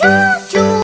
choo choo.